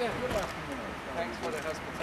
Yeah, good luck. Thanks for the hospitality.